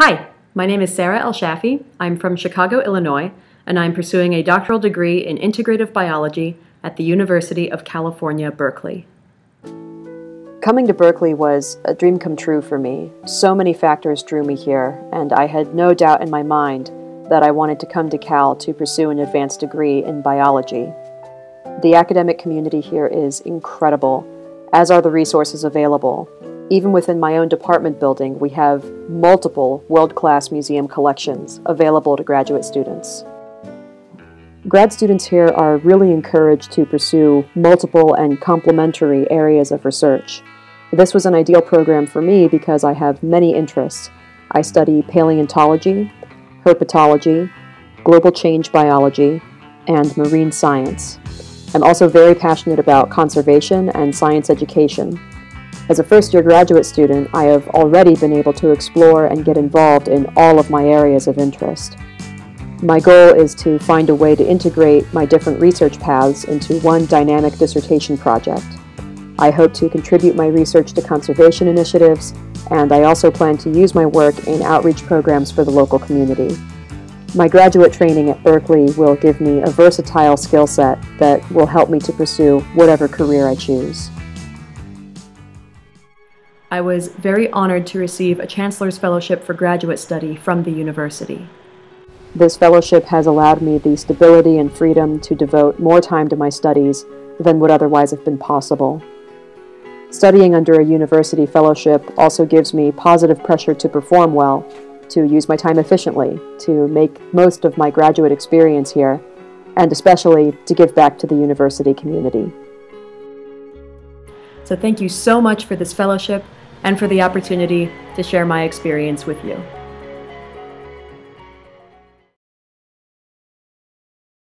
Hi, my name is Sara ElShafie. I'm from Chicago, Illinois, and I'm pursuing a doctoral degree in integrative biology at the University of California, Berkeley. Coming to Berkeley was a dream come true for me. So many factors drew me here, and I had no doubt in my mind that I wanted to come to Cal to pursue an advanced degree in biology. The academic community here is incredible, as are the resources available, even within my own department building, we have multiple world-class museum collections available to graduate students. Grad students here are really encouraged to pursue multiple and complementary areas of research. This was an ideal program for me because I have many interests. I study paleontology, herpetology, global change biology, and marine science. I'm also very passionate about conservation and science education, as a first year graduate student, I have already been able to explore and get involved in all of my areas of interest. My goal is to find a way to integrate my different research paths into one dynamic dissertation project. I hope to contribute my research to conservation initiatives, and I also plan to use my work in outreach programs for the local community. My graduate training at Berkeley will give me a versatile skill set that will help me to pursue whatever career I choose. I was very honored to receive a Chancellor's Fellowship for Graduate Study from the university. This fellowship has allowed me the stability and freedom to devote more time to my studies than would otherwise have been possible. Studying under a university fellowship also gives me positive pressure to perform well, to use my time efficiently, to make most of my graduate experience here, and especially to give back to the university community. So thank you so much for this fellowship and for the opportunity to share my experience with you.